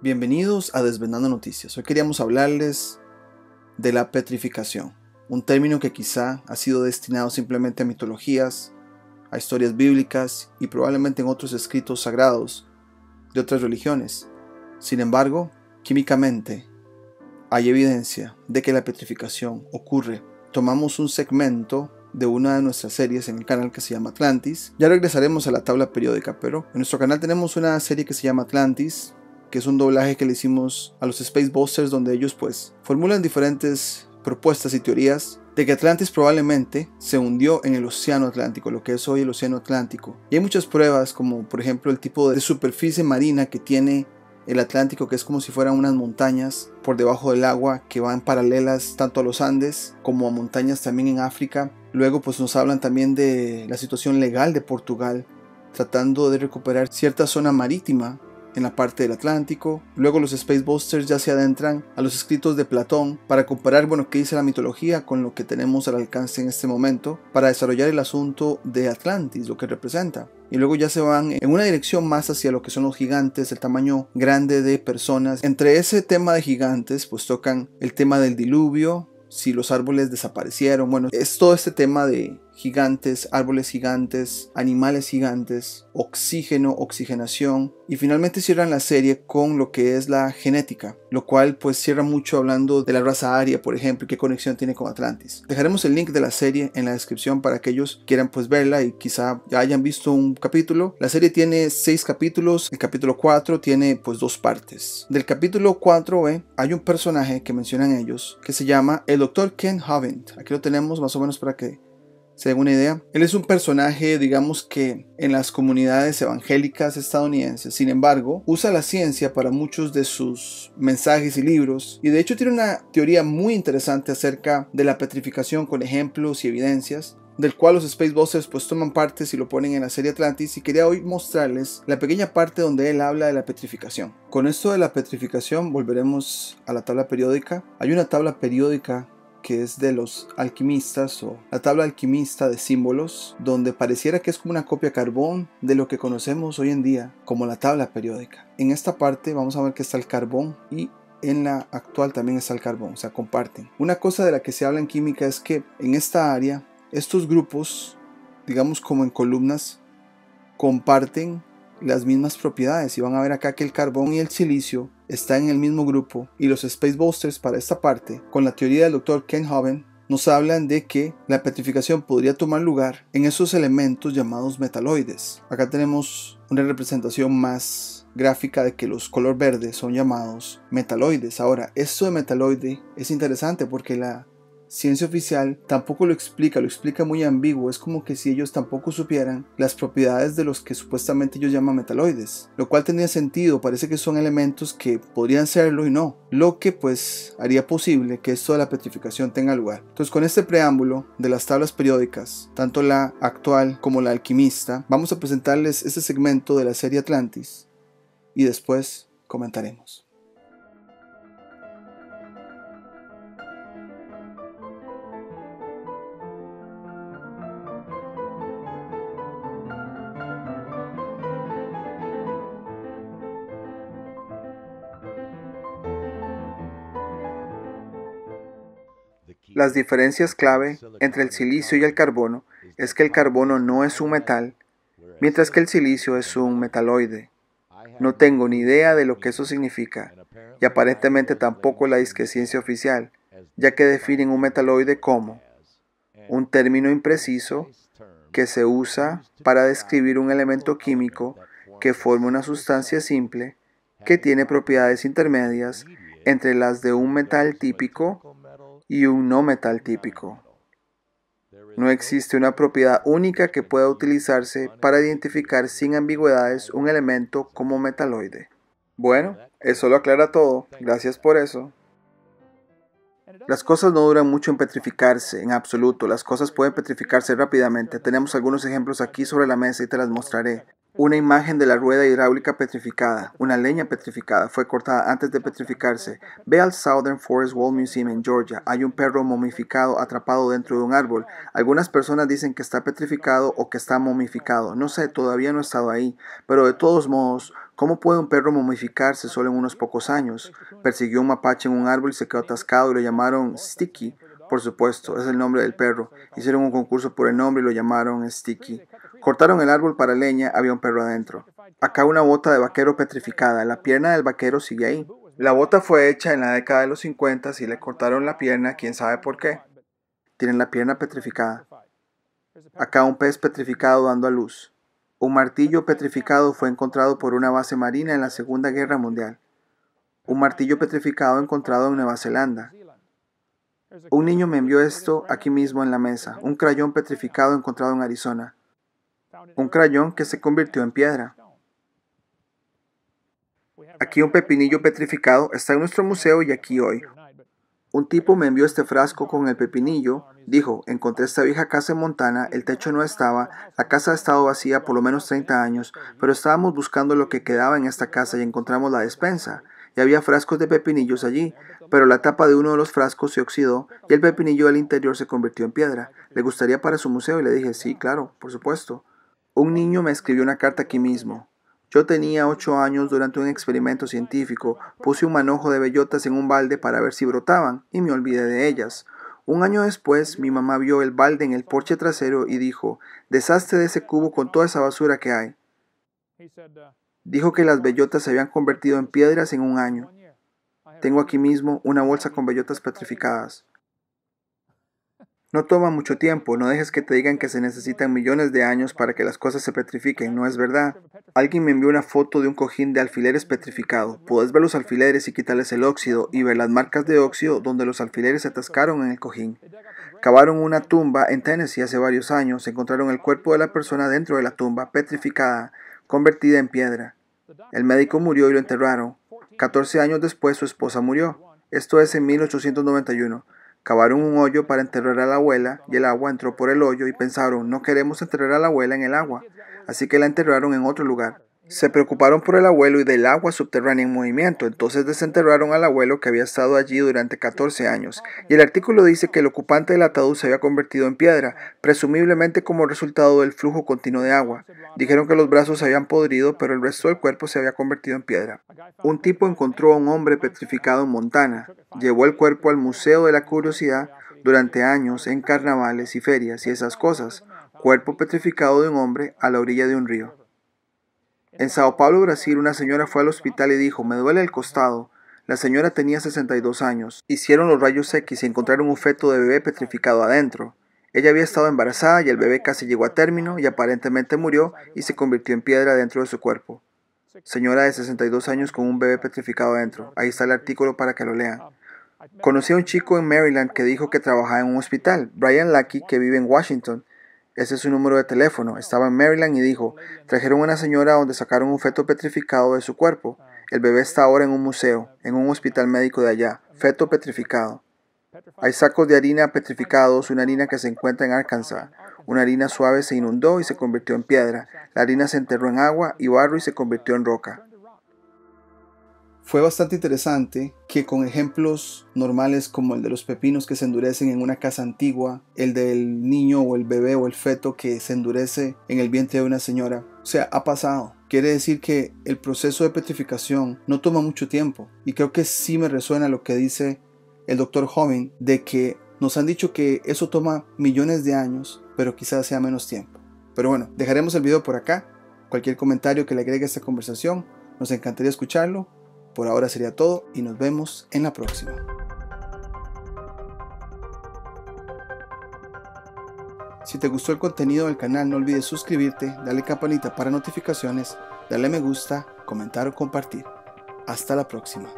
Bienvenidos a Desvendando Noticias. Hoy queríamos hablarles de la petrificación, un término que quizá ha sido destinado simplemente a mitologías, a historias bíblicas y probablemente en otros escritos sagrados de otras religiones. Sin embargo, químicamente hay evidencia de que la petrificación ocurre. Tomamos un segmento de una de nuestras series en el canal que se llama Atlantis. Ya regresaremos a la tabla periódica, pero en nuestro canal tenemos una serie que se llama Atlantis, que es un doblaje que le hicimos a los Space Busters donde ellos pues formulan diferentes propuestas y teorías de que Atlantis probablemente se hundió en el Océano Atlántico, lo que es hoy el Océano Atlántico. Y hay muchas pruebas, como por ejemplo el tipo de superficie marina que tiene el Atlántico, que es como si fueran unas montañas por debajo del agua que van paralelas tanto a los Andes como a montañas también en África. Luego pues nos hablan también de la situación legal de Portugal, tratando de recuperar cierta zona marítima en la parte del Atlántico. Luego los Space Busters ya se adentran a los escritos de Platón para comparar, bueno, qué dice la mitología con lo que tenemos al alcance en este momento para desarrollar el asunto de Atlantis, lo que representa. Y luego ya se van en una dirección más hacia lo que son los gigantes, el tamaño grande de personas. Entre ese tema de gigantes, pues tocan el tema del diluvio, si los árboles desaparecieron. Bueno, es todo este tema de gigantes, árboles gigantes, animales gigantes, oxígeno, oxigenación y finalmente cierran la serie con lo que es la genética, lo cual pues cierra mucho hablando de la raza aria, por ejemplo, y qué conexión tiene con Atlantis. Dejaremos el link de la serie en la descripción para aquellos quieran pues verla y quizá ya hayan visto un capítulo. La serie tiene seis capítulos, el capítulo 4 tiene pues dos partes. Del capítulo 4b hay un personaje que mencionan ellos que se llama el Dr. Ken Havent. Aquí lo tenemos más o menos para que se una idea. Él es un personaje, digamos que en las comunidades evangélicas estadounidenses, sin embargo, usa la ciencia para muchos de sus mensajes y libros, y de hecho tiene una teoría muy interesante acerca de la petrificación con ejemplos y evidencias del cual los Space Busters pues toman parte si lo ponen en la serie Atlantis y quería hoy mostrarles la pequeña parte donde él habla de la petrificación. Con esto de la petrificación volveremos a la tabla periódica. Hay una tabla periódica que es de los alquimistas o la tabla alquimista de símbolos, donde pareciera que es como una copia carbón de lo que conocemos hoy en día como la tabla periódica. En esta parte vamos a ver que está el carbón y en la actual también está el carbón, o sea, comparten. Una cosa de la que se habla en química es que en esta área estos grupos, digamos como en columnas, comparten las mismas propiedades y van a ver acá que el carbón y el silicio están en el mismo grupo y los Space Boosters para esta parte, con la teoría del Dr. Ken Hoven, nos hablan de que la petrificación podría tomar lugar en esos elementos llamados metaloides. Acá tenemos una representación más gráfica de que los color verdes son llamados metaloides. Ahora, esto de metaloide es interesante porque la ciencia oficial tampoco lo explica, lo explica muy ambiguo, es como que si ellos tampoco supieran las propiedades de los que supuestamente ellos llaman metaloides, lo cual tendría sentido, parece que son elementos que podrían serlo y no, lo que pues haría posible que esto de la petrificación tenga lugar. Entonces con este preámbulo de las tablas periódicas, tanto la actual como la alquimista, vamos a presentarles este segmento de la serie Atlantis y después comentaremos. Las diferencias clave entre el silicio y el carbono es que el carbono no es un metal, mientras que el silicio es un metaloide. No tengo ni idea de lo que eso significa, y aparentemente tampoco la disquesciencia oficial, ya que definen un metaloide como un término impreciso que se usa para describir un elemento químico que forma una sustancia simple que tiene propiedades intermedias entre las de un metal típico y un no metal típico. No existe una propiedad única que pueda utilizarse para identificar sin ambigüedades un elemento como metaloide. Bueno, eso lo aclara todo. Gracias por eso. Las cosas no duran mucho en petrificarse, en absoluto. Las cosas pueden petrificarse rápidamente. Tenemos algunos ejemplos aquí sobre la mesa y te las mostraré. Una imagen de la rueda hidráulica petrificada, una leña petrificada, fue cortada antes de petrificarse. Ve al Southern Forest Wall Museum en Georgia. Hay un perro momificado atrapado dentro de un árbol. Algunas personas dicen que está petrificado o que está momificado. No sé, todavía no he estado ahí. Pero de todos modos, ¿Cómo puede un perro momificarse solo en unos pocos años? Persiguió un mapache en un árbol y se quedó atascado y lo llamaron Sticky. Por supuesto, es el nombre del perro. Hicieron un concurso por el nombre y lo llamaron Sticky. Cortaron el árbol para leña, había un perro adentro. Acá una bota de vaquero petrificada. La pierna del vaquero sigue ahí. La bota fue hecha en la década de los 50 y le cortaron la pierna, quién sabe por qué. Tienen la pierna petrificada. Acá un pez petrificado dando a luz. Un martillo petrificado fue encontrado por una base marina en la Segunda Guerra Mundial. Un martillo petrificado encontrado en Nueva Zelanda. Un niño me envió esto aquí mismo en la mesa, un crayón petrificado encontrado en Arizona. Un crayón que se convirtió en piedra. Aquí un pepinillo petrificado está en nuestro museo y aquí hoy. Un tipo me envió este frasco con el pepinillo. Dijo, encontré esta vieja casa en Montana, el techo no estaba, la casa ha estado vacía por lo menos 30 años, pero estábamos buscando lo que quedaba en esta casa y encontramos la despensa. Y había frascos de pepinillos allí, pero la tapa de uno de los frascos se oxidó y el pepinillo del interior se convirtió en piedra. ¿Le gustaría para su museo? Y le dije, sí, claro, por supuesto. Un niño me escribió una carta aquí mismo. Yo tenía ocho años durante un experimento científico. Puse un manojo de bellotas en un balde para ver si brotaban y me olvidé de ellas. Un año después, mi mamá vio el balde en el porche trasero y dijo, deshazte de ese cubo con toda esa basura que hay. Dijo que las bellotas se habían convertido en piedras en un año. Tengo aquí mismo una bolsa con bellotas petrificadas. No toma mucho tiempo, no dejes que te digan que se necesitan millones de años para que las cosas se petrifiquen, no es verdad. Alguien me envió una foto de un cojín de alfileres petrificado. Puedes ver los alfileres y quitarles el óxido y ver las marcas de óxido donde los alfileres se atascaron en el cojín. Cavaron una tumba en Tennessee hace varios años, encontraron el cuerpo de la persona dentro de la tumba, petrificada, convertida en piedra. El médico murió y lo enterraron. 14 años después su esposa murió. Esto es en 1891. Cavaron un hoyo para enterrar a la abuela y el agua entró por el hoyo y pensaron, no queremos enterrar a la abuela en el agua, así que la enterraron en otro lugar. Se preocuparon por el abuelo y del agua subterránea en movimiento, entonces desenterraron al abuelo que había estado allí durante 14 años, y el artículo dice que el ocupante del ataúd se había convertido en piedra, presumiblemente como resultado del flujo continuo de agua. Dijeron que los brazos se habían podrido, pero el resto del cuerpo se había convertido en piedra. Un tipo encontró a un hombre petrificado en Montana, llevó el cuerpo al Museo de la Curiosidad durante años en carnavales y ferias y esas cosas, cuerpo petrificado de un hombre a la orilla de un río. En Sao Paulo, Brasil, una señora fue al hospital y dijo, me duele el costado. La señora tenía 62 años. Hicieron los rayos X y encontraron un feto de bebé petrificado adentro. Ella había estado embarazada y el bebé casi llegó a término y aparentemente murió y se convirtió en piedra dentro de su cuerpo. Señora de 62 años con un bebé petrificado adentro. Ahí está el artículo para que lo lean. Conocí a un chico en Maryland que dijo que trabajaba en un hospital, Brian Lucky, que vive en Washington. Ese es su número de teléfono. Estaba en Maryland y dijo, trajeron a una señora donde sacaron un feto petrificado de su cuerpo. El bebé está ahora en un museo, en un hospital médico de allá. Feto petrificado. Hay sacos de harina petrificados, una harina que se encuentra en Arkansas. Una harina suave se inundó y se convirtió en piedra. La harina se enterró en agua y barro y se convirtió en roca. Fue bastante interesante que con ejemplos normales como el de los pepinos que se endurecen en una casa antigua, el del niño o el bebé o el feto que se endurece en el vientre de una señora, o sea, ha pasado. Quiere decir que el proceso de petrificación no toma mucho tiempo. Y creo que sí me resuena lo que dice el doctor Joven de que nos han dicho que eso toma millones de años, pero quizás sea menos tiempo. Pero bueno, dejaremos el video por acá. Cualquier comentario que le agregue a esta conversación, nos encantaría escucharlo por ahora sería todo y nos vemos en la próxima. Si te gustó el contenido del canal no olvides suscribirte, darle campanita para notificaciones, darle me gusta, comentar o compartir. Hasta la próxima.